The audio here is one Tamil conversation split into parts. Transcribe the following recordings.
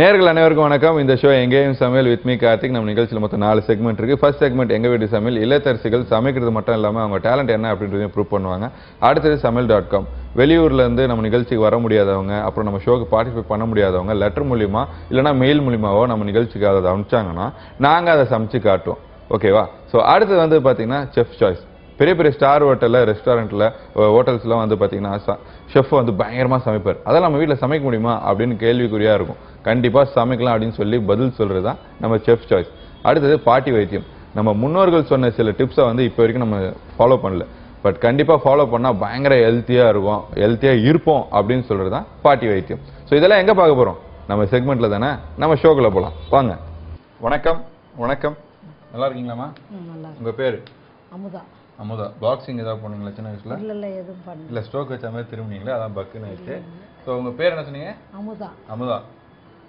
நேர்கள் அனைவருக்கும் வணக்கம். இந்த ஷோ எங்கேயும் சமையல் வித் மீ கார்த்திக். நம்ம நிகழ்ச்சியில் மொத்தம் நாலு செக்மெண்ட் இருக்குது ஃபர்ஸ்ட் செக்மெண்ட் எங்கள் வீட்டு சமையல்? இல்லத்தரசிகள் சமைக்கிறது மட்டும் இல்லாமல் அவங்க டேலண்ட் என்ன அப்படின்றதையும் ப்ரூவ் பண்ணுவாங்க. அடுத்தது சமையல் டாட் காம் வெளியூர்லேருந்து நம்ம நிகழ்ச்சிக்கு வர முடியாதவங்க அப்புறம் நம்ம ஷோக்கு பார்ட்டிசிபேட் பண்ண முடியாதவங்க லெட்டர் மூலியமாக இல்லைனா மெயில் மூலியமாகவோ நம்ம நிகழ்ச்சிக்கு அதை அனுப்பிச்சாங்கன்னா நாங்கள் அதை சமைச்சு காட்டுவோம். ஓகேவா ஸோ அடுத்தது வந்து பார்த்தீங்கன்னா செஃப் சாய்ஸ் பெரிய பெரிய ஸ்டார் ஹோட்டலில் ரெஸ்டாரண்ட்டில் ஹோட்டல்ஸ்லாம் வந்து பார்த்தீங்கன்னா ஷெஃப் வந்து பயங்கரமாக சமைப்பார். அதெல்லாம் நம்ம வீட்டில் சமைக்க முடியுமா அப்படின்னு கேள்விக்குறியாக இருக்கும். கண்டிப்பாக சமைக்கலாம் அப்படின்னு சொல்லி பதில் சொல்கிறது தான் நம்ம செஃப் சாய்ஸ் அடுத்தது பாட்டி வைத்தியம். நம்ம முன்னோர்கள் சொன்ன சில டிப்ஸை வந்து இப்போ வரைக்கும் நம்ம ஃபாலோ பண்ணல. பட் கண்டிப்பாக ஃபாலோ பண்ணால் பயங்கர ஹெல்த்தியாக இருக்கும். ஹெல்த்தியாக இருப்போம் அப்படின்னு சொல்கிறது தான் பாட்டி வைத்தியம். ஸோ இதெல்லாம் எங்கே பார்க்க போகிறோம் நம்ம செக்மெண்ட்டில் தானே? நம்ம ஷோக்குள்ளே போகலாம் வாங்க. வணக்கம். வணக்கம். நல்லா இருக்கீங்களாம்மா. உங்கள் பேர்? அமுதா. அமுதா. பாக்ஸிங் ஏதாவது பண்ணீங்களா சின்ன வயசுல? இல்ல இல்ல எதுவும் பண்ணல. இல்ல ஸ்ட்ரோக் வச்ச மாதிரி திரும்பினீங்களா? அதான் பக்குன்னு ஆயிடுச்சு. ஸோ உங்க பேர் என்ன சொன்னீங்க? அமுதா. அமுதா.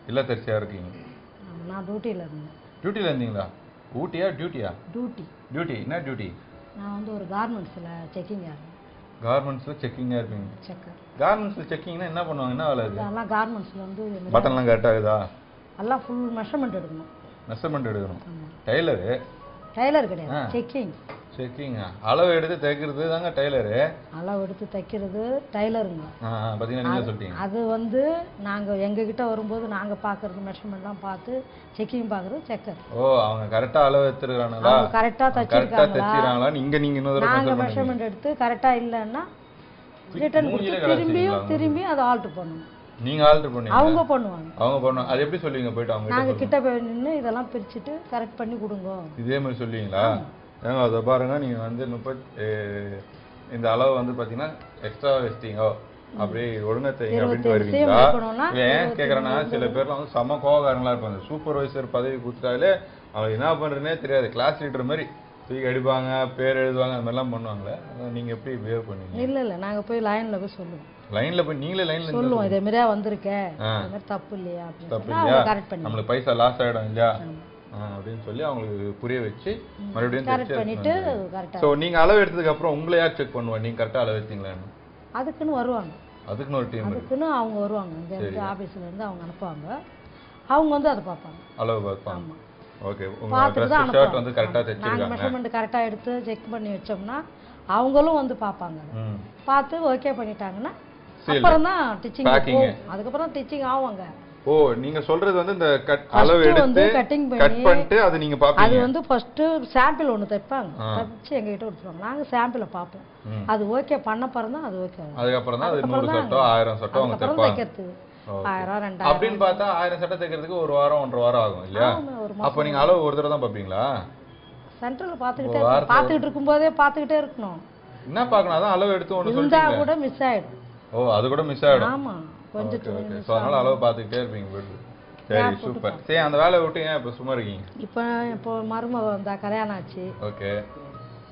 இல்லத்தரிசியா இருக்கீங்க. ஆமா, நான் டியூட்டியில் இருந்தேன். டியூட்டில இருந்தீங்களா? ஊட்டியா டியூட்டியா டியூட்டி டியூட்டி என்ன டியூட்டி நான் வந்து ஒரு கார்மெண்ட்ஸில் செக்கிங் இருந்தேன். கார்மெண்ட்ஸ்ல செக்கிங்கா இருப்பீங்க. செக்கர் கார்மெண்ட்ஸ்ல செக்கிங்னா என்ன பண்ணுவாங்க? என்ன வேலை அது? அதெல்லாம் கார்மெண்ட்ஸில் வந்து பட்டன்லாம் கரெக்ட் ஆகுதா? எல்லாம் ஃபுல் மெஷர்மெண்ட் எடுக்கணும். மெஷர்மெண்ட் எடுக்கணும். டைலர் ஆ. கிடையாது. செக்கிங் செக்கிங்க அளவு எடுத்து தைக்கிறது தாங்க டைலரு அளவு எடுத்து தைக்கிறது டைலருங்க பார்த்தீங்கன்னா நீங்களே சொல்லிட்டீங்க. அது வந்து நாங்கள் எங்ககிட்ட வரும்போது நாங்கள் பார்க்குறது மெஷர்மெண்ட்லாம் பார்த்து செக்கிங் பார்க்குறது செக்கர். ஓ அவங்க கரெக்டா அளவு எடுத்துருக்கானுங்களா அவங்க கரெக்டாக கரெக்டா தச்சிருக்காங்களா? இங்க நீங்க இன்னொரு நாங்கள் பண்ணுவீங்க. மெஷர்மெண்ட் எடுத்து கரெக்டாக இல்லைன்னா ரிட்டர்ன் கொடுத்து திரும்பியும் திரும்பி அதை ஆல்ட்ரு பண்ணணும் நீங்க ஆல்டர் பண்ணீங்க அவங்க பண்ணுவாங்க. அவங்க பண்ண அது எப்படி சொல்லுவீங்க? போயிட்டு அவங்க நாங்க கிட்ட போய் நின்று இதெல்லாம் பிரிச்சுட்டு கரெக்ட் பண்ணி கொடுங்க. இதே மாதிரி சொல்லுவீங்களா? ஏங்க அதை பாருங்க நீங்க வந்து முப்பத் அஹ் இந்த அளவு வந்து பாத்தீங்கன்னா எக்ஸ்ட்ரா வச்சிட்டீங்க அப்படியே ஒழுங்கா செய்யுங்க அப்படின்ட்டு வருவீங்களா? ஏன் கேக்குறேன்னா சில பேர்லாம் வந்து செம கோவக்காரங்களா இருப்பாங்க. சூப்பர்வைசர் பதவி கொடுத்துட்டாலே அவங்க என்ன பண்றதுனே தெரியாது. கிளாஸ் லீடர் மாதிரி தூக்கி அடிப்பாங்க பேர் எழுதுவாங்க அந்த மாதிரிலாம் பண்ணுவாங்களே. நீங்க எப்படி பிஹேவ் பண்ணுவீங்க? இல்ல இல்ல நாங்க போய் லைன்ல போய் சொல்லுவோம். லைன்ல போய் நீங்களே லைன்ல சொல்லுவோம். இதே மாதிரியா வந்திருக்கேன் தப்பு இல்லையா? தப்பு இல்லையா? அவங்க கரெக்ட் பண்ணி நம்மளுக்கு பைசா லாஸ் ஆயிடும் இல்லையா? அப்படின்னு சொல்லி அவங்களுக்கு புரிய வச்சு மறுபடியும் கரெக்ட் பண்ணிட்டு கரெக்டா ஸோ நீங்க அளவு எடுத்ததுக்கு அப்புறம் உங்களை யார் செக் பண்ணுவா? நீங்க கரெக்டா அளவு எடுத்தீங்களான்னு அதுக்குன்னு வருவாங்க. அதுக்குன்னு ஒரு டீம் அதுக்குன்னு அவங்க வருவாங்க. இங்க இருந்து ஆபீஸ்ல இருந்து அவங்க அனுப்புவாங்க. அவங்க வந்து அதை பார்ப்பாங்க. அளவு பார்ப்பாங்க. ஓகே உங்க பார்த்துட்டு ட்ரெஸ் தான் ஷர்ட் வந்து அனுப்புவாங்க கரெக்டா நாங்க தைச்சிருக்காங்க மெஷர்மெண்ட் கரெக்டா எடுத்து செக் பண்ணி வச்சோம்னா அவங்களும் வந்து பார்ப்பாங்க. பார்த்து ஓகே பண்ணிட்டாங்கன்னா. அப்புறம் தான் டிச்சிங் அதுக்கப்புறம் டிச்சிங் ஆவாங்க ஓ நீங்க சொல்றது வந்து இந்த கட் அளவு எடுத்து cutting கட் பண்ணி- பண்ணிட்டு அது நீங்க அது பாப்பீங்க வந்து ஃபர்ஸ்ட் சாம்பிள் ஒன்று தைப்பாங்க. தைச்சு எங்ககிட்ட கொடுத்துருவாங்க. நாங்க சாம்பிளை பார்ப்போம். அது ஓகே பண்ண பிறகு தான் அது ஓகே ஆகும். அதுக்கப்புறம் தான் அது அதுக்கப்புறம் நூறு தான் சட்டோ ஆயிரம் சட்டோ அவங்க தைப்பாங்க. ஆயிரம் ரெண்டாயிரம். அப்படின்னு பார்த்தா ஆயிரம் சட்டை தைக்கிறதுக்கு ஒரு வாரம் ஒன்றரை வாரம் ஆகும் இல்லையா? அப்போ நீங்க அளவு ஒரு தடவை தான் பார்ப்பீங்களா? சென்டர்ல பார்த்துக்கிட்டே பார்த்துக்கிட்டு இருக்கும்போதே பார்த்துக்கிட்டே இருக்கணும். என்ன பார்க்கணும்? அதான் அளவு எடுத்து ஒன்று சொல்லிட்டீங்க கூட மிஸ் ஆயிடும். ஓ அது கூட மிஸ் ஆயிடும். ஆமா கொஞ்சம் ஓகே ஓகே ஸோ அதனால அளவு பார்த்துக்கிட்டே இருப்பீங்க சரி சூப்பர். சரி அந்த வேலையை விட்டு ஏன் இப்போ சும்மா இருக்கீங்க? இப்போ இப்போ மருமக வந்தா கல்யாணம் ஆச்சு. ஓகே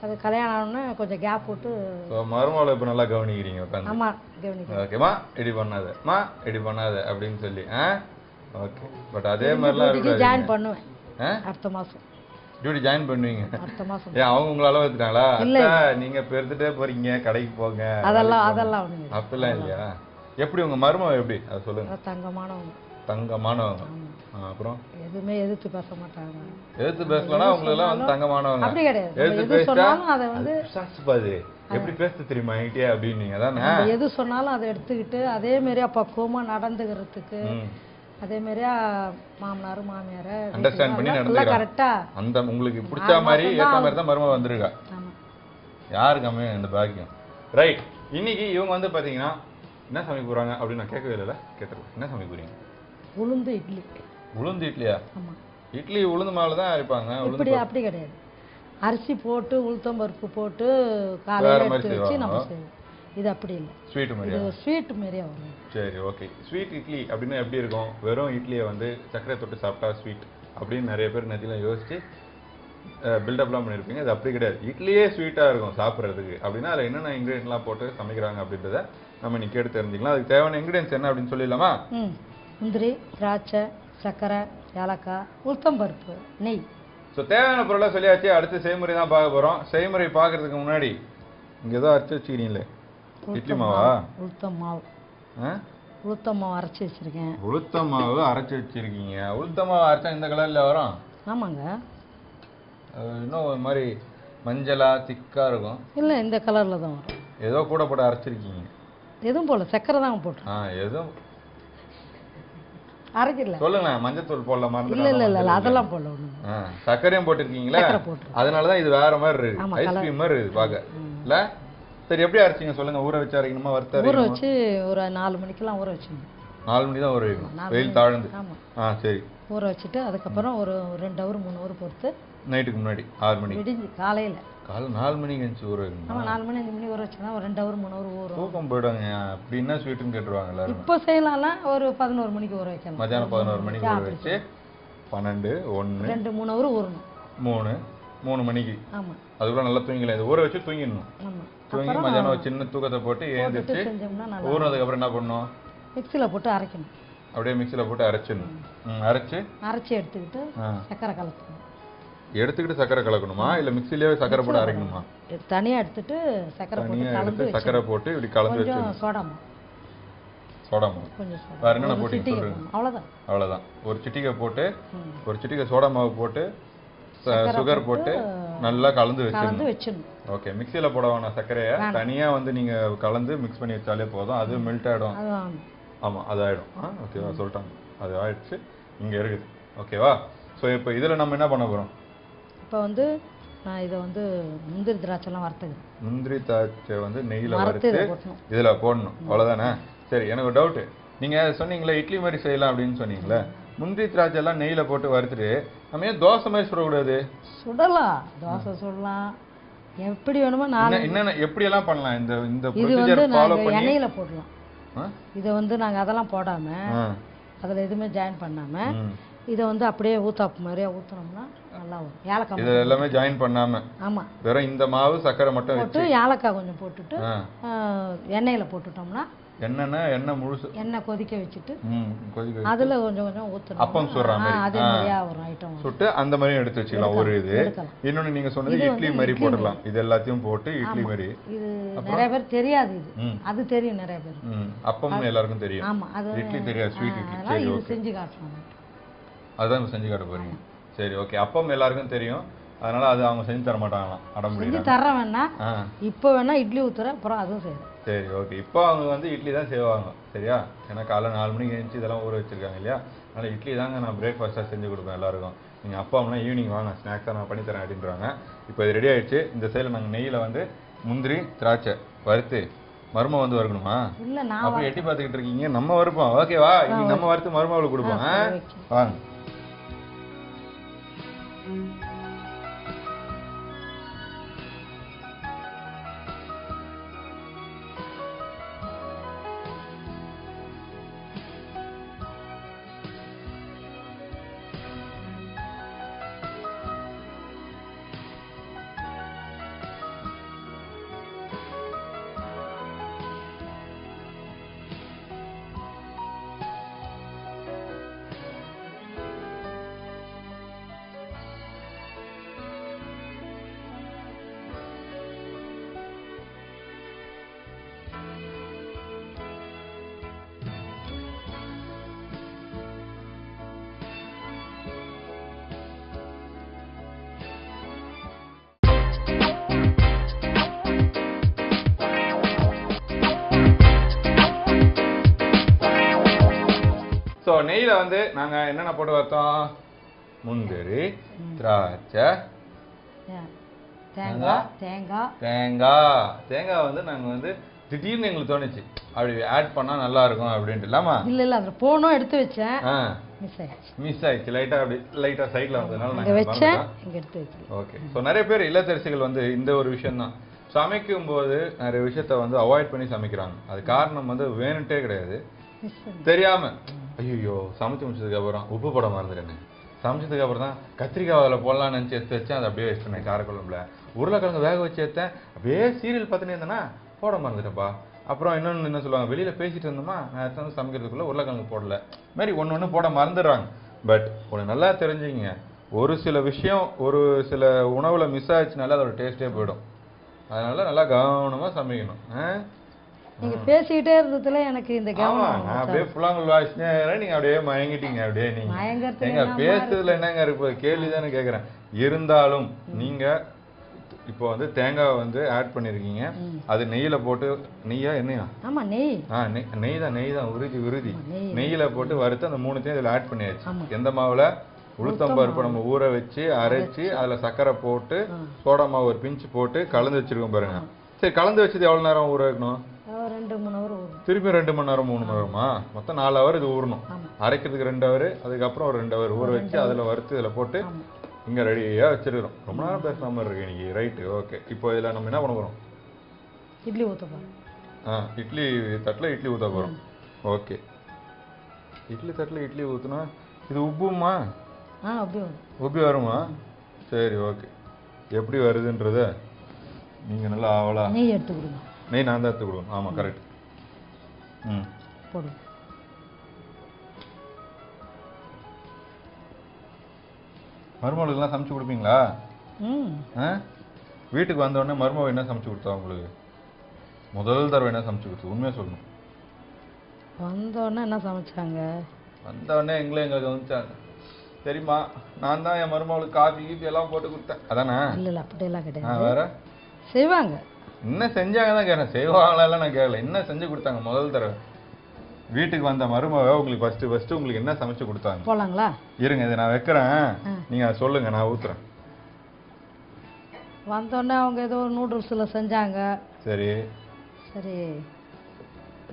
அது கல்யாணம் ஆனோடனே கொஞ்சம் கேப் விட்டு ஸோ மருமகளை இப்போ நல்லா கவனிக்கிறீங்க உட்காந்து. ஆமா கவனிக்கிறேன். ஓகேம்மா இப்படி பண்ணாத. மா இப்படி பண்ணாத அப்படின்னு சொல்லி ஆ? ஓகே பட் அதே மாதிரிலாம் இருக்காது ஜாயின் பண்ணுவேன். அடுத்த மாசம். டியூட்டி ஜாயின் பண்ணுவீங்க? அடுத்த மாசம். ஏன் அவங்க உங்களை அளவு எடுத்துட்டாங்களா? இல்ல. அத்தா, நீங்க பெருத்துட்டே போறீங்க கடைக்கு போங்க அதெல்லாம் அதெல்லாம். அப்படிலாம் இல்லையா? எப்படி உங்க மருமக எப்படி? அதை சொல்லுங்க. தங்கமானவங்க. தங்கமானவங்க. அப்புறம்? எதுவுமே எதிர்த்து பேச மாட்டாங்க. எதிர்த்து பேசலன்னா உங்களுக்கு வந்து தங்கமானவங்க. அப்படி கிடையாது. எதிர்த்து அதை வந்து எப்படி பேச தெரியுமா என்கிட்டயே அப்படின்னீங்க எது சொன்னாலும் அதை எடுத்துக்கிட்டு அதே மாதிரியா பக்குவமா நடந்துக்கிறதுக்கு. அதே மாதிரியா மாமனார் மாமியார Understand பண்ணி எல்லாம் நடந்துக்கிறா. கரெக்டா அந்த உங்களுக்கு பிடிச்ச மாதிரி ஏத்த மாதிரி தான் மருமக வந்திருக்கா? யாருக்கு அமையும் இந்த பாக்கியம். ரைட் இன்னைக்கு இவங்க வந்து பாத்தீங்கன்னா என்ன சமைக்க போறாங்க அப்படின்னு நான் கேட்கவே இல்லைல்ல? கேட்டுருவேன் என்ன சமைக்க போறீங்க உளுந்து இட்லி. உளுந்து இட்லியா? இட்லி உளுந்து மாவுல தான் அரைப்பாங்க இப்படி அப்படி கிடையாது. அரிசி போட்டு உளுத்தம் பருப்பு போட்டு காலையில எடுத்து வச்சு நம்ம. செய்வோம். இது அப்படி இல்லை. ஸ்வீட் மாதிரியா? ஸ்வீட் மாரியா வரும். சரி ஓகே. ஸ்வீட் இட்லி அப்படின்னு எப்படி இருக்கும்? வெறும் இட்லியை வந்து சர்க்கரை தொட்டு சாப்பிட்டா ஸ்வீட் அப்படின்னு நிறைய பேர் நதியில் யோசிச்சு பில்டப்லாம் பண்ணியிருப்பீங்க அது அப்படி கிடையாது. இட்லியே ஸ்வீட்டாக இருக்கும் சாப்பிட்றதுக்கு. அப்படின்னா அதில் என்னென்ன இன்க்ரீடியன்ட்லாம் போட்டு சமைக்கிறாங்க அப்படின்றத நம்ம இன்னைக்கு கேட்டு தெரிஞ்சுக்கலாம். அதுக்கு தேவையான இன்க்ரீடியன்ஸ் என்ன அப்படின்னு சொல்லிடலாமா? முந்திரி திராட்சை சர்க்கரை ஏலக்காய் உளுத்தம் பருப்பு நெய். ஸோ தேவையான பொருளை சொல்லியாச்சு. அடுத்து செய்முறை தான் பார்க்க போகிறோம் செய்முறை பார்க்கறதுக்கு முன்னாடி இங்கே ஏதோ அரைச்சி வச்சுக்கிறீங்களே. இட்லி மாவா. உளுத்தம் மாவு. ஆ? உளுத்த மாவு அரைச்சி வச்சுருக்கேன். உளுத்த மாவு அரைச்சி வச்சிருக்கீங்க. உளுத்த மாவு அரைச்சா இந்த கலர்ல வரும்? ஆமாங்க. இன்னும் ஒரு மாதிரி மஞ்சளா திக்கா இருக்கும். இல்லை இந்த கலரில் தான் வரும். ஏதோ கூட போட்டு அரைச்சிருக்கீங்க. எதுவும் போடல சக்கரை தான் போட்டுருக்கேன் ஆ எதுவும். அரைக்கல. சொல்லுங்க மஞ்சத்தூள் போடல மறந்து இல்லை இல்லை இல்லை அதெல்லாம் போடல ஒன்று சர்க்கரையும் போட்டிருக்கீங்களா? போட்டுருக்கேன். அதனாலதான் இது வேற மாதிரி இருக்கு. ஐஸ்கிரீம் மாதிரி இருக்கு பாக்க இல்ல? சரி எப்படி அரைச்சீங்க சொல்லுங்க ஊற வச்சு அரைக்கணுமா வறுத்து ஊற வச்சு ஒரு நாலு மணிக்கெல்லாம் ஊற வச்சுங்க நாலு மணி தான் ஊற வைக்கணும். வெயில் தாழ்ந்து. ஆ சரி. ஊற வச்சுட்டு அதுக்கப்புறம் ஒரு ரெண்டு ஹவர் மூணு ஹவர் பொறுத்து நைட்டுக்கு முன்னாடி ஆறு மணிக்கு. விடிஞ்சு காலையில். காலை நாலு மணிக்கு எழுந்துச்சு ஊற வைக்கணும்? ஆமாம் நாலு மணி அஞ்சு மணி ஊற வச்சுன்னா ஒரு ரெண்டு ஹவர் மூணு ஹவர் ஊறும். தூக்கம் போயிடுவாங்க அப்படி என்ன ஸ்வீட்டுன்னு கேட்டுருவாங்க எல்லாரும்? இப்போ செய்யலாம்னா ஒரு பதினோரு மணிக்கு ஊற வைக்கலாம் மத்தியானம் பதினோரு மணிக்கு ஊற வச்சு பன்னெண்டு ஒன்று ரெண்டு மூணு ஹவர் ஊறணும். மூணு மூணு மணிக்கு. ஆமாம் அதுக்குள்ள நல்லா தூங்கிக்கலாம் இது ஊற வச்சு தூங்கிடணும். தூங்கி மத்தியானம் ஒரு சின்ன தூக்கத்தை போட்டு ஏந்திரிச்சு செஞ்சோம்னா நல்லா ஊறினதுக்கு அப்புறம் என்ன பண்ணணும்? மிக்சியில் போட்டு அரைக்கணும். அப்படியே மிக்சியில் போட்டு அரைச்சிடணும். அரைச்சு. அரைச்சி எடுத்துக்கிட்டு. சக்கரை கலக்கணும் எடுத்துக்கிட்டு சக்கரை கலக்கணுமா? இல்ல மிக்சிலேயே சக்கரை போட்டு அரைக்கணுமா? தனியாக எடுத்துட்டு சக்கரை போட்டு தனியா கலந்து எடுத்து சக்கரை போட்டு இப்படி கலந்து வச்சு கொஞ்சம் சோடா மாவு. சோடா மாவு. கொஞ்சம் சோடா வேற என்னென்ன சொல்லுங்க போடணும். அவ்வளவுதான். அவ்வளவுதான். ஒரு சிட்டிகை போட்டு. ஒரு சிட்டிகை சோடா மாவு போட்டு சுகர் போட்டு நல்லா கலந்து வச்சிடணும். ஓகே. மிக்சியில் போட வேணாம் சர்க்கரையை. தனியா வந்து நீங்க கலந்து மிக்ஸ் பண்ணி வச்சாலே போதும். அது மெல்ட் ஆயிடும். அது வாங்கணும். ஆமா அது ஆயிடும். ஆ ஓகேவா சொல்லிட்டாங்க. அது ஆயிடுச்சு. இங்க இருக்குது. ஓகேவா? ஸோ இப்போ இதுல நம்ம என்ன பண்ண போறோம்? இப்போ வந்து நான் இதை வந்து முந்திரி திராட்சைலாம் வறுத்துக்கிறேன் முந்திரி திராட்சை வந்து நெய்யில வறுத்து இதுல போடணும். அவ்வளவுதானே? சரி எனக்கு ஒரு டவுட் நீங்க சொன்னீங்களே இட்லி மாதிரி செய்யலாம் அப்படின்னு சொன்னீங்களே. முந்திரி திராட்சை எல்லாம் நெய்யில போட்டு வறுத்துட்டு நம்ம ஏன் தோசை மாதிரி சுடக்கூடாது? சுடலாம். தோசை சுடலாம். எப்படி வேணுமோ நான் என்ன- என்னென்ன எப்படி எல்லாம் பண்ணலாம்? இந்த இந்த இது வந்து நாங்கள் எண்ணெயில் போடலாம்? இதை வந்து நாங்கள் அதெல்லாம் போடாமல். அதில் எதுவுமே ஜாயின் பண்ணாமல். இதை வந்து அப்படியே ஊத்தாப்பு மாதிரியே ஊற்றினோம்னா நல்லா வரும். ஏலக்காய் இது எல்லாமே ஜாயின் பண்ணாம ஆமாம் வெறும் இந்த மாவு சக்கரை மட்டும் போட்டு ஏலக்காய் கொஞ்சம் போட்டுட்டு. எண்ணெயில் போட்டுட்டோம்னா எண்ணெய்னா எண்ணெய் முழுசு. எண்ணெய் கொதிக்க வச்சுட்டு அதில் கொஞ்சம் கொஞ்சம் ஊற்றணும் அப்பம் சுடுற மாதிரி. அதே. மாதிரியா ஒரு ஐட்டம் சுட்டு அந்த மாதிரியும் எடுத்து வச்சுக்கலாம். ஒரு இது. இன்னொன்னு நீங்க சொன்னது இட்லி மாதிரி போடலாம் இது எல்லாத்தையும் போட்டு இட்லி மாதிரி. இது நிறைய பேர் தெரியாது இது. அது தெரியும் நிறைய பேர். ம். அப்பம்னு எல்லாருக்கும் தெரியும். ஆமாம் அது இட்லி தெரியாது. ஸ்வீட் இட்லி. செஞ்சு காட்டணும் அதுதான் இப்ப செஞ்சு காட்ட போறீங்க. சரி ஓகே அப்பம் எல்லாருக்கும் தெரியும். அதனால அது அவங்க செஞ்சு தர மாட்டாங்களாம் அடம் செஞ்சு தர வேணா இப்போ வேணா இட்லி ஊத்துறேன் அப்புறம் அதுவும் செய்யறேன் சரி ஓகே இப்போ அவங்க வந்து இட்லி தான் செய்வாங்க சரியா? ஏன்னா காலைல நாலு மணிக்கு எழுந்துச்சு இதெல்லாம் ஊற வச்சிருக்காங்க இல்லையா? அதனால இட்லி தாங்க நான் பிரேக்ஃபாஸ்ட்டாக செஞ்சு கொடுப்பேன் எல்லாருக்கும். நீங்கள் அப்பா அம்மா ஈவினிங் வாங்க ஸ்நாக்ஸாக நான் பண்ணி தரேன் அப்படின்றாங்க. இப்போ இது ரெடி ஆயிடுச்சு. இந்த சைடில் நாங்கள் நெய்யில் வந்து முந்திரி திராட்சை வறுத்து மரும வந்து வறுக்கணுமா? இல்ல நான் அப்போ எட்டி பார்த்துக்கிட்டு இருக்கீங்க. நம்ம வறுப்போம். ஓகேவா இன்னைக்கு நம்ம வறுத்து மருமகளுக்கு கொடுப்போம். வாங்க. thank you நெய்யில் வந்து நாங்கள் என்னென்ன போட்டு வறுத்தோம்? முந்திரி திராட்சை தேங்காய் தேங்காய். தேங்காய். தேங்காய் வந்து நாங்கள் வந்து திடீர்னு எங்களுக்கு தோணுச்சு. அப்படி ஆட் பண்ணால் நல்லா இருக்கும் அப்படின்ட்டு. இல்லாமா? இல்ல இல்ல அதுல போனோம் எடுத்து வச்சேன். மிஸ் ஆயிடுச்சு. மிஸ் ஆயிடுச்சு. லைட்டாக அப்படி லைட்டாக சைடில் வந்ததுனால நாங்கள் வச்சேன். இங்க எடுத்து வைக்கல ஓகே ஸோ நிறைய பேர் இல்லத்தரசிகள் வந்து இந்த ஒரு விஷயம்தான். சமைக்கும் போது நிறைய விஷயத்த வந்து அவாய்ட் பண்ணி சமைக்கிறாங்க. அது காரணம் வந்து வேணுன்ட்டே கிடையாது. பண்ணி தெரியாம. ஐயோ சமைச்சு முடிச்சதுக்கு அப்புறம் உப்பு போட மறந்துட்டேன். சமைச்சதுக்கு அப்புறம் தான் கத்திரிக்காய் அதில் போடலாம்னு நினச்சி எடுத்து வச்சேன். அதை அப்படியே வச்சு பண்ணேன். காரக்குழம்புல. உருளைக்கிழங்கு வேக வச்சு எடுத்தேன். அப்படியே சீரியல் பார்த்துனே இருந்தேன்னா போட மறந்துட்டேன்ப்பா. அப்புறம் இன்னொன்று என்ன சொல்லுவாங்க? வெளியில பேசிட்டு இருந்தோமா? நான் எடுத்து வந்து சமைக்கிறதுக்குள்ள உருளைக்கிழங்கு போடல. மாதிரி ஒன்று ஒன்று போட மறந்துடுறாங்க. பட் ஒன்று நல்லா தெரிஞ்சுங்க ஒரு சில விஷயம் ஒரு சில உணவுல மிஸ் ஆச்சுனால அதோட டேஸ்ட்டே போயிடும். அதனால நல்லா கவனமா சமைக்கணும். ஆ? நீங்க பேசிக்கிட்டே இருந்ததுல எனக்கு இந்த கவனம் நான் அப்படியே புல்லாங்குழல் வாசினே நீங்க அப்படியே மயங்கிட்டீங்க அப்படியே நீங்க. என்னம்மா பேசுறதுல என்னங்க இருக்கு? கேள்வி தானே கேக்குறேன். இருந்தாலும் நீங்க இப்போ வந்து தேங்காய் வந்து ஆட் பண்ணிருக்கீங்க. அது நெய்யில போட்டு நெய்யா எண்ணெயா? ஆமா நெய். ஆ நெய் தான் நெய் தான் உறுதி உறுதி. நெய்யில போட்டு வறுத்து அந்த மூணுத்தையும் இதுல ஆட் பண்ணியாச்சு. எந்த மாவுல? உளுத்தம் பருப்பு நம்ம ஊற வச்சு அரைச்சு அதுல சர்க்கரை போட்டு. சோடா மாவு ஒரு பிஞ்சு போட்டு கலந்து வச்சிருக்கோம் பாருங்க. சரி கலந்து வச்சது எவ்வளவு நேரம் ஊற வைக்கணும்? திருப்பி ரெண்டு மணி நேரம் மூணு மணி நேரமா? மொத்தம் நாலு ஹவர் இது ஊறணும். அரைக்கிறதுக்கு ரெண்டு ஹவர் அதுக்கப்புறம் ஒரு ரெண்டு ஹவர் ஊற வச்சு அதுல வறுத்து இதுல போட்டு இங்க ரெடியா வச்சிருக்கிறோம். ரொம்ப நேரம் பேசுன மாதிரி இருக்கு இன்னைக்கு ரைட்டு ஓகே இப்போ இதுல நம்ம என்ன பண்ண போறோம்? இட்லி ஊத்த போறேன் ஆ இட்லி தட்டுல இட்லி ஊத்த போறோம். ஓகே இட்லி தட்டுல இட்லி ஊத்துனா இது உப்புமா? ஆ உப்பி வருமா. சரி ஓகே எப்படி வருதுன்றத நீங்க நல்லா ஆவலா நெய் எடுத்து கொடுங்க. நெய் நான் தான் எடுத்து கொடுக்கணும். ஆமா கரெக்ட் ம். போடுங்க மருமகளுக்கெல்லாம் சமைச்சு கொடுப்பீங்களா? வீட்டுக்கு வந்த உடனே மருமக என்ன சமைச்சு கொடுத்தா உங்களுக்கு? முதல் தடவை என்ன சமைச்சு கொடுத்து உண்மையா சொல்லணும். வந்தோடனே என்ன சமைச்சாங்க? வந்த உடனே எங்களை எங்களை கவனிச்சாங்க தெரியுமா நான் தான் என் மருமகளுக்கு காஃபி கீஃபி எல்லாம் போட்டு கொடுத்தேன். அதானே? இல்ல இல்ல அப்படியெல்லாம் கிடையாது. வேற? செய்வாங்க. என்ன செஞ்சாங்க தான் கேட்டேன் செய்வாங்களா நான் கேட்கல. என்ன செஞ்சு கொடுத்தாங்க முதல் தடவை? வீட்டுக்கு வந்த மருமக உங்களுக்கு ஃபர்ஸ்ட் ஃபர்ஸ்ட் உங்களுக்கு என்ன சமைச்சு கொடுத்தாங்க? போலாங்களா? இருங்க இதை நான் வைக்கிறேன். நீங்க அதை சொல்லுங்க நான் ஊத்துறேன். வந்தோடனே அவங்க ஏதோ நூடுல்ஸில் செஞ்சாங்க. சரி. சரி.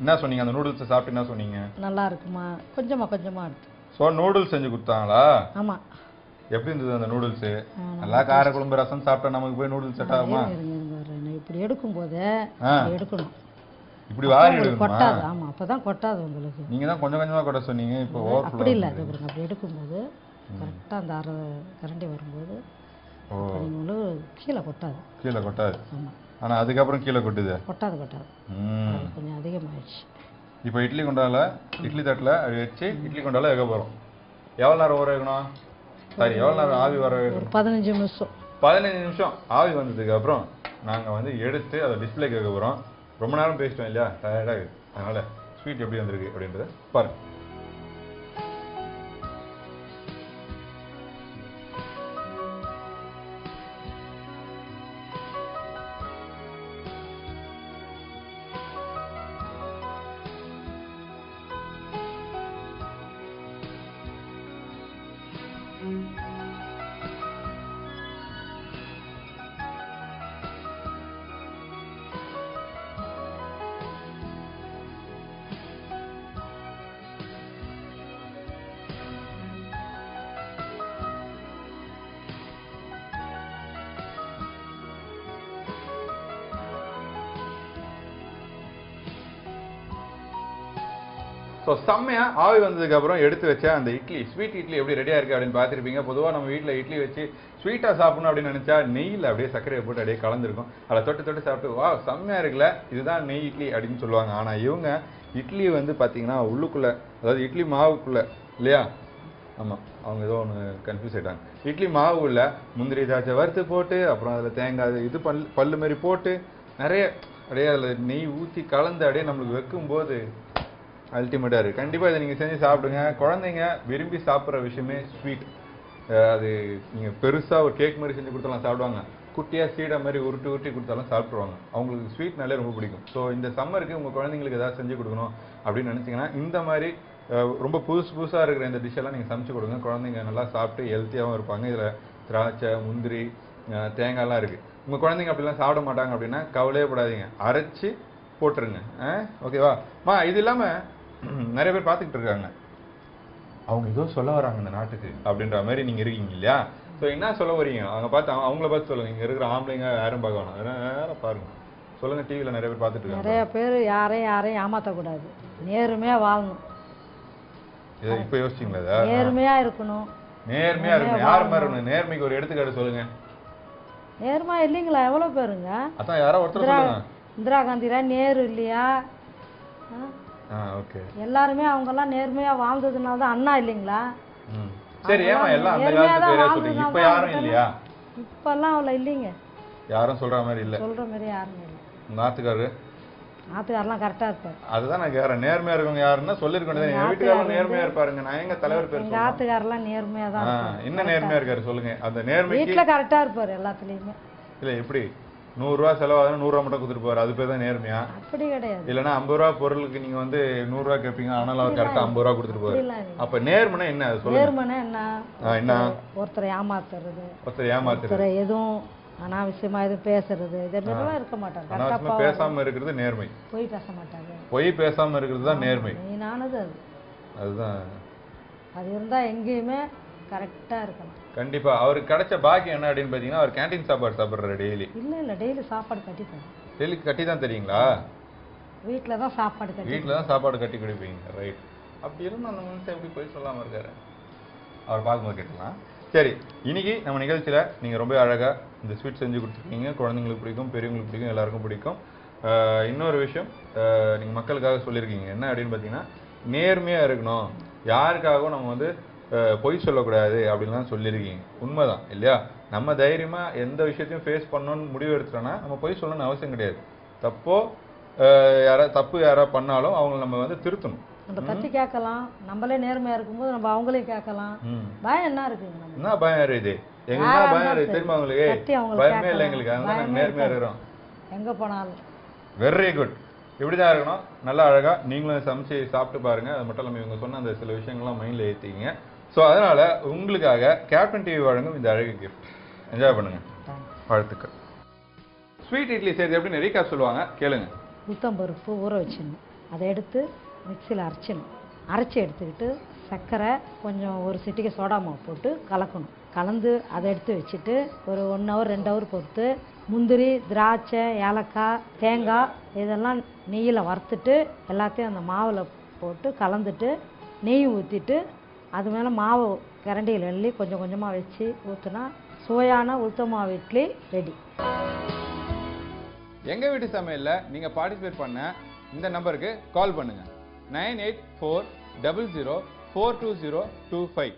என்ன சொன்னீங்க? அந்த நூடுல்ஸ் சாப்பிட்டு என்ன சொன்னீங்க? நல்லா இருக்குமா? கொஞ்சமா கொஞ்சமா எடுத்து. ஸோ நூடுல்ஸ் செஞ்சு கொடுத்தாங்களா? ஆமா. எப்படி இருந்தது அந்த நூடுல்ஸ்? நல்லா கார குழம்பு ரசம் சாப்பிட்டா நமக்கு போய் நூடுல்ஸ் செட் ஆகுமா? இப்படி எடுக்கும்போது எடுக்கணும். இப்படி வாரி உங்களுக்கு கொட்டாது. ஆமா அப்பதான் கொட்டாது உங்களுக்கு. நீங்க தான் கொஞ்சம் கொஞ்சமா கொட்ட சொன்னீங்க இப்போ ஓவர் அப்படி இல்லை. அது பாருங்க அப்படி எடுக்கும்போது கரெக்டாக அந்த அரை கரண்டி வரும்போது அப்ப வந்து கீழே கொட்டாது. கீழே கொட்டாது. ஆமா. ஆனா அதுக்கப்புறம் கீழே கொட்டுது? கொட்டாது கொட்டாது. கொஞ்சம் அதிகமாயிடுச்சு. இப்போ இட்லி குண்டால இட்லி தட்டுல அப்படி வச்சு இட்லி குண்டால வைக்க போறோம். எவ்வளவு நேரம் ஊற வைக்கணும்? சரி எவ்வளவு நேரம் ஆவி வர வைக்கணும்? ஒரு பதினஞ்சு நிமிஷம். பதினஞ்சு நிமிஷம். ஆவி வந்ததுக்கு அப்புறம் நாங்கள் வந்து எடுத்து அதை டிஸ்ப்ளே கேட்க போகிறோம் ரொம்ப நேரம் பேசிட்டோம் இல்லையா? டயர்டாக அதனால் ஸ்வீட் எப்படி வந்திருக்கு அப்படின்றத பாருங்கள் ஸோ செம்மையாக ஆவி வந்ததுக்கு அப்புறம் எடுத்து வச்ச அந்த இட்லி ஸ்வீட் இட்லி எப்படி ரெடியாக இருக்குது அப்படின்னு பார்த்துருப்பீங்க. பொதுவாக நம்ம வீட்டில் இட்லி வச்சு ஸ்வீட்டாக சாப்பிடணும் அப்படின்னு நினச்சா நெய்யில் அப்படியே சர்க்கரையை போட்டு அப்படியே கலந்துருக்கும். அதில் தொட்டு தொட்டு சாப்பிட்டு வா செம்மையாக இருக்குல்ல. இதுதான் நெய் இட்லி அப்படின்னு சொல்லுவாங்க. ஆனால் இவங்க இட்லி வந்து பார்த்தீங்கன்னா உள்ளுக்குள்ளே அதாவது இட்லி மாவுக்குள்ளே இல்லையா? ஆமாம் அவங்க ஏதோ ஒன்று கன்ஃபியூஸ் ஆகிட்டாங்க இட்லி மாவுல முந்திரி திராட்சை வறுத்து போட்டு அப்புறம் அதில் தேங்காய் இது பல் பல்லு மாதிரி போட்டு நிறைய அப்படியே அதில் நெய் ஊற்றி கலந்து அப்படியே நம்மளுக்கு வைக்கும்போது அல்டிமேட்டாக இருக்குது கண்டிப்பாக இதை நீங்கள் செஞ்சு சாப்பிடுங்க. குழந்தைங்க விரும்பி சாப்பிட்ற விஷயமே ஸ்வீட் அது நீங்கள் பெருசாக ஒரு கேக் மாதிரி செஞ்சு கொடுத்தாலும் சாப்பிடுவாங்க. குட்டியாக சீடை மாதிரி உருட்டி உருட்டி கொடுத்தாலும் சாப்பிட்ருவாங்க அவங்களுக்கு ஸ்வீட்னாலே ரொம்ப பிடிக்கும். ஸோ இந்த சம்மருக்கு உங்கள் குழந்தைங்களுக்கு ஏதாவது செஞ்சு கொடுக்கணும் அப்படின்னு நினச்சிங்கன்னா இந்த மாதிரி ரொம்ப புதுசு புதுசாக இருக்கிற இந்த டிஷ்ஷெல்லாம் நீங்கள் சமைச்சு கொடுங்க. குழந்தைங்க நல்லா சாப்பிட்டு ஹெல்த்தியாகவும் இருப்பாங்க. இதில் திராட்சை முந்திரி தேங்காய்லாம் இருக்குது உங்கள் குழந்தைங்க அப்படிலாம் சாப்பிட மாட்டாங்க அப்படின்னா கவலையே படாதீங்க. அரைச்சி போட்டுருங்க. ஓகேவா மா இது இல்லாமல் நிறைய பேர் பார்த்துக்கிட்டு இருக்காங்க. அவங்க ஏதோ சொல்ல வராங்க இந்த நாட்டுக்கு அப்படின்ற மாதிரி நீங்க இருக்கீங்க இல்லையா? ஸோ என்ன சொல்ல வரீங்க அவங்க பார்த்து அவங்க- அவங்கள பார்த்து சொல்லுங்க. இங்க இருக்கிற ஆம்பளைங்க யாரும் பார்க்க வேணாம். அதெல்லாம் நேரா பாருங்க. சொல்லுங்க டிவியில் நிறைய பேர் பார்த்துட்டு இருக்காங்க. நிறைய பேர் யாரையும் யாரையும் ஏமாத்தக்கூடாது. நேர்மையா வாழணும். இதை இப்போ யோசிச்சிங்களா இதை? நேர்மையா இருக்கணும். நேர்மையா இருக்கணும். யார் மாதிரி இருக்கணும்? நேர்மைக்கு ஒரு எடுத்துக்காட்டு சொல்லுங்க. நேர்மையா இல்லைங்களா? எவ்வளோ பேருங்க? அதான் யாரோ ஒருத்தர் இந்திரா காந்திரா நேரு இல்லையா? எல்லாருமே அவங்கெல்லாம் நேர்மையா வாழ்ந்ததுனால தான் அண்ணா இல்லைங்களா? சரி ஏமா எல்லாம் அந்த நேர்மையா காலத்து பேரா சொல்றீங்க. இப்போ யாரும் இல்லையா? இப்பெல்லாம் அவ்வளோ இல்லைங்க. யாரும் சொல்ற மாதிரி இல்ல. சொல்ற மாதிரி யாருமே இல்லை. உங்க ஆத்துக்காரரு ஆத்துக்காரெல்லாம் கரெக்டாக இருப்பார். அதுதான் நான் கேட்கறேன் நேர்மையா இருக்கவங்க யாருன்னா சொல்லிருக்க வேண்டியது என் வீட்டுக்காரர் நேர்மையா இருப்பாருங்க. நான் எங்க தலைவர் பேர் ஆத்துக்காரெல்லாம் நேர்மையாக தான் என்ன நேர்மையா இருக்காரு சொல்லுங்க. அந்த நேர்மைக்கு வீட்டில் கரெக்டாக இருப்பார் எல்லாத்துலேயுமே. இல்ல எப்படி? நூறு ரூபா செலவாகுதுன்னா நூறு ரூபா மட்டும் கொடுத்துட்டு போவாரு. அது பேர் தான் நேர்மையா? அப்படி கிடையாது. இல்லைன்னா ஐம்பது ரூபா பொருளுக்கு நீங்க வந்து நூறு ரூபா கேட்பீங்க ஆனாலும் அவர் கரெக்டா ஐம்பது ரூபா கொடுத்துட்டு போவாரு. அப்ப நேர்மைனா என்ன? அது சொல்லுங்க. நேர்மனை என்ன? என்ன? ஒருத்தரை ஏமாத்துறது. ஒருத்தர் ஏமாத்துறது. எதுவும் அனாவசியமா எதுவும் பேசுறது. இது மாதிரிலாம் இருக்க மாட்டாங்க அனாவசியமா கரெக்டாக பேசாம இருக்கிறது நேர்மை. போய் பேச மாட்டாங்க பொய் பேசாம இருக்கிறது தான் நேர்மை. மெயினானது அது. அதுதான். அது இருந்தா எங்கேயுமே கரெக்டா இருக்கணும். கண்டிப்பா. அவருக்கு கிடைச்ச பாக்கியம் என்ன அப்படின்னு பாத்தீங்கன்னா அவர் கேண்டீன் சாப்பாடு சாப்பிடுறாரு டெய்லி இல்ல இல்ல டெய்லி சாப்பாடு கட்டி தரும் டெய்லி கட்டி தான் தெரியுங்களா வீட்டில் தான் சாப்பாடு கட்டி வீட்டில் தான் சாப்பாடு கட்டி குடிப்பீங்க. ரைட் அப்படி இருந்தால் அந்த மனுஷன் எப்படி போய் சொல்லாம இருக்காரு? அவர் பார்க்கும்போது கேட்கலாம் சரி இன்னைக்கு நம்ம நிகழ்ச்சியில நீங்க ரொம்ப அழகா இந்த ஸ்வீட் செஞ்சு கொடுத்துருக்கீங்க. குழந்தைங்களுக்கு பிடிக்கும் பெரியவங்களுக்கு பிடிக்கும் எல்லாருக்கும் பிடிக்கும். இன்னொரு விஷயம் ஆஹ் நீங்க மக்களுக்காக சொல்லியிருக்கீங்க. என்ன அப்படின்னு பார்த்தீங்கன்னா நேர்மையா இருக்கணும். யாருக்காகவும் நம்ம வந்து பொய் சொல்லக்கூடாது அப்படின்லாம் சொல்லியிருக்கீங்க. உண்மைதான் இல்லையா? நம்ம தைரியமா எந்த விஷயத்தையும் ஃபேஸ் பண்ணணும்னு முடிவு எடுத்துட்டோம்னா நம்ம பொய் சொல்லணும்னு அவசியம் கிடையாது. தப்போ யாரா தப்பு யாரா பண்ணாலும் அவங்கள நம்ம வந்து திருத்தணும். நம்ம தட்டி கேட்கலாம். நம்மளே நேர்மையா இருக்கும்போது நம்ம அவங்களையும் கேட்கலாம். பயம் என்ன நம்ம என்ன பயம் இருக்குது எங்களுக்கு பயம் இருக்குது தெரியுமா உங்களுக்கு? பயமே இல்லை. எங்களுக்கு அதனால நாங்கள் நேர்மையா. இருக்கிறோம். எங்க போனாலும். வெரி குட் இப்படி தான் இருக்கணும். நல்லா அழகா நீங்களும் சமைச்சு சாப்பிட்டு பாருங்க. அது மட்டும் இல்லாமல் இவங்க சொன்ன அந்த சில விஷயங்கள்லாம் மைண்ட்ல ஏற்றிங்க ஸோ அதனால் உங்களுக்காக கேப்டன் டிவி வழங்கும் இந்த அழகு கிஃப்ட் என்ஜாய் பண்ணுங்க. வாழ்த்துக்கள். ஸ்வீட் இட்லி செய்யறது எப்படின்னு ரீகா சொல்லுவாங்க. கேளுங்க. உளுத்தம்பருப்பு ஊற வச்சிடணும். அதை எடுத்து மிக்சியில் அரைச்சிடணும். அரைச்சி எடுத்துக்கிட்டு சர்க்கரை கொஞ்சம் ஒரு சிட்டிகை சோடா மாவு போட்டு கலக்கணும். கலந்து அதை எடுத்து வச்சுட்டு ஒரு ஒன் ஹவர் ரெண்டு ஹவர் பொறுத்து முந்திரி திராட்சை ஏலக்காய் தேங்காய் இதெல்லாம் நெய்யில் வறுத்துட்டு எல்லாத்தையும் அந்த மாவில் போட்டு கலந்துட்டு நெய் ஊற்றிட்டு அது மேலே மாவு கரண்டியில் அள்ளி கொஞ்சம் கொஞ்சமாக வச்சு ஊற்றுனா சுவையான உளுத்த மாவு இட்லி ரெடி. எங்கள் வீட்டு சமையலில் நீங்கள் பார்ட்டிசிபேட் பண்ண இந்த நம்பருக்கு கால் பண்ணுங்கள் nine eight four double zero four two zero two five.